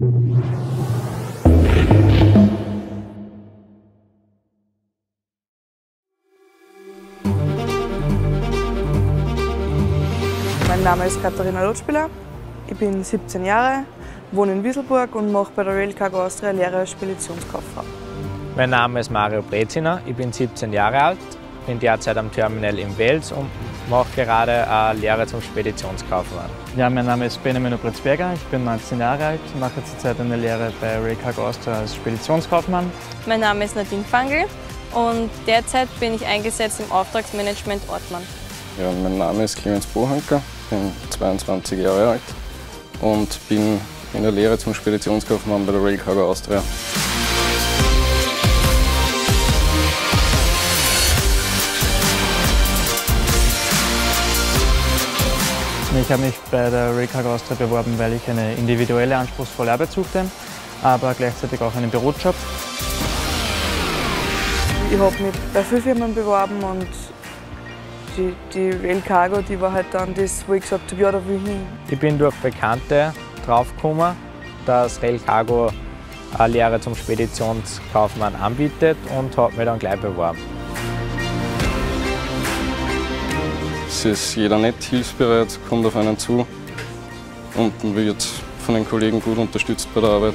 Mein Name ist Katharina Lotspieler. Ich bin 17 Jahre, wohne in Wieselburg und mache bei der Rail Cargo Austria Lehre als Speditionskauffrau. Mein Name ist Mario Breziner, ich bin 17 Jahre alt, bin derzeit am Terminal in Wels und mache gerade eine Lehre zum Speditionskaufmann. Ja, mein Name ist Benjamin Obritzberger, ich bin 19 Jahre alt, mache zurzeit eine Lehre bei Rail Cargo Austria als Speditionskaufmann. Mein Name ist Nadine Fangl und derzeit bin ich eingesetzt im Auftragsmanagement Ortmann. Ja, mein Name ist Clemens Bohanker, bin 22 Jahre alt und bin in der Lehre zum Speditionskaufmann bei der Rail Cargo Austria. Ich habe mich bei der Rail Cargo Austria beworben, weil ich eine individuelle, anspruchsvolle Arbeit suchte, aber gleichzeitig auch einen Bürojob. Ich habe mich bei vielen Firmen beworben und die, die Rail Cargo, die war halt dann das, wo ich gesagt habe, ja, da will ich hin. Ich bin durch Bekannte draufgekommen, dass Rail Cargo eine Lehre zum Speditionskaufmann anbietet und habe mich dann gleich beworben. Es ist jeder nett, hilfsbereit, kommt auf einen zu und wird von den Kollegen gut unterstützt bei der Arbeit.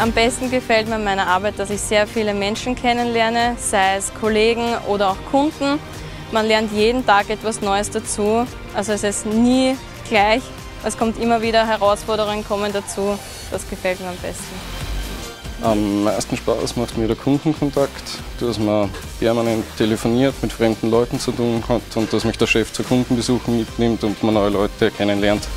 Am besten gefällt mir meine Arbeit, dass ich sehr viele Menschen kennenlerne, sei es Kollegen oder auch Kunden. Man lernt jeden Tag etwas Neues dazu. Also es ist nie gleich. Es kommt immer wieder Herausforderungen kommen dazu. Das gefällt mir am besten. Am meisten Spaß macht mir der Kundenkontakt, dass man permanent telefoniert, mit fremden Leuten zu tun hat und dass mich der Chef zu Kundenbesuchen mitnimmt und man neue Leute kennenlernt.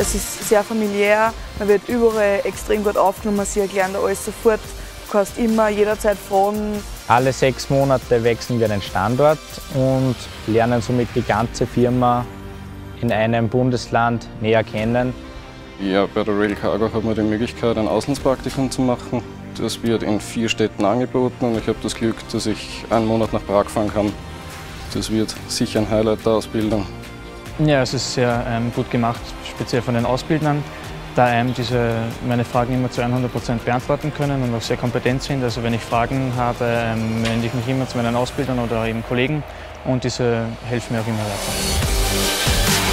Es ist sehr familiär, man wird überall extrem gut aufgenommen, sie erklären da alles sofort. Du kannst immer jederzeit fragen. Alle sechs Monate wechseln wir den Standort und lernen somit die ganze Firma in einem Bundesland näher kennen. Ja, bei der Rail Cargo hat man die Möglichkeit, ein Auslandspraktikum zu machen. Das wird in vier Städten angeboten und ich habe das Glück, dass ich einen Monat nach Prag fahren kann. Das wird sicher ein Highlight der Ausbildung. Ja, es ist sehr ähm, gut gemacht, speziell von den Ausbildnern, da ähm, diese meine Fragen immer zu 100 Prozent beantworten können und auch sehr kompetent sind. Also wenn ich Fragen habe, ähm, wende ich mich immer zu meinen Ausbildern oder eben Kollegen und diese helfen mir auch immer weiter.